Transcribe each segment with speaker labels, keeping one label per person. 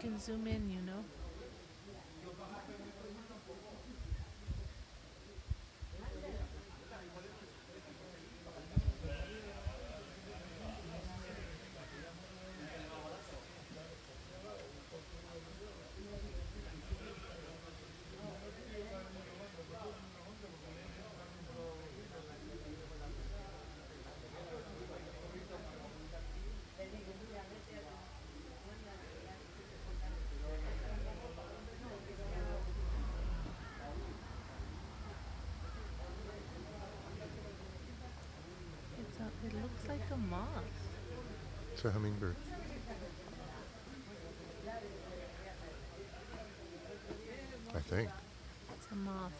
Speaker 1: can zoom in, you know. Looks like a moth.
Speaker 2: It's a hummingbird. I think.
Speaker 1: It's a moth.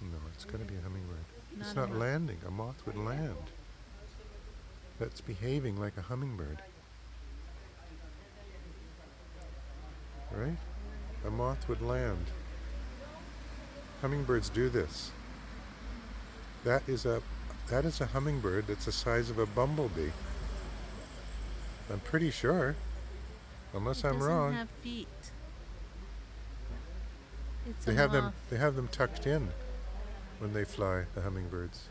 Speaker 2: No, it's going to be a hummingbird. it's
Speaker 1: Not a
Speaker 2: not landing. A moth would land. That's behaving like a hummingbird. Right? A moth would land. Hummingbirds do this. That is a that is a hummingbird that's the size of a bumblebee. I'm pretty sure. Unless
Speaker 1: it
Speaker 2: I'm
Speaker 1: doesn't
Speaker 2: wrong.
Speaker 1: have feet. It's
Speaker 2: They
Speaker 1: a
Speaker 2: have
Speaker 1: moth.
Speaker 2: them they have them tucked in when they fly, the hummingbirds.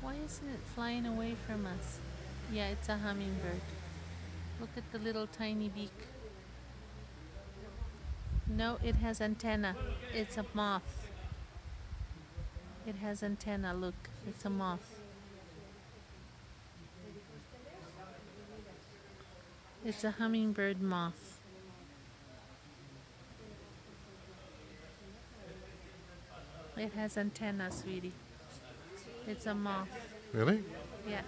Speaker 1: Why isn't it flying away from us? Yeah, it's a hummingbird. Look at the little tiny beak. No, it has antenna. It's a moth. It has antenna. Look, it's a moth. It's a hummingbird moth. It has antenna, sweetie. It's a moth.
Speaker 2: Really?
Speaker 1: Yeah.